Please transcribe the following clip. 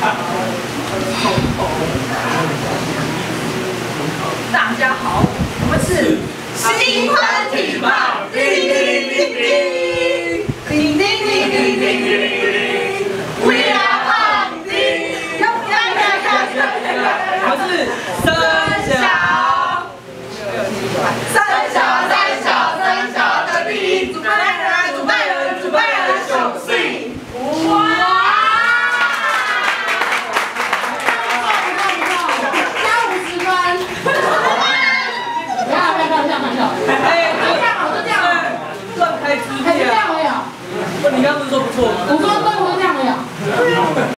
大家好，我们是新团体吧，叮叮叮叮。的。哎，这样，就这样，断开支。还是这样的呀？不，你刚不是说不错吗？不错。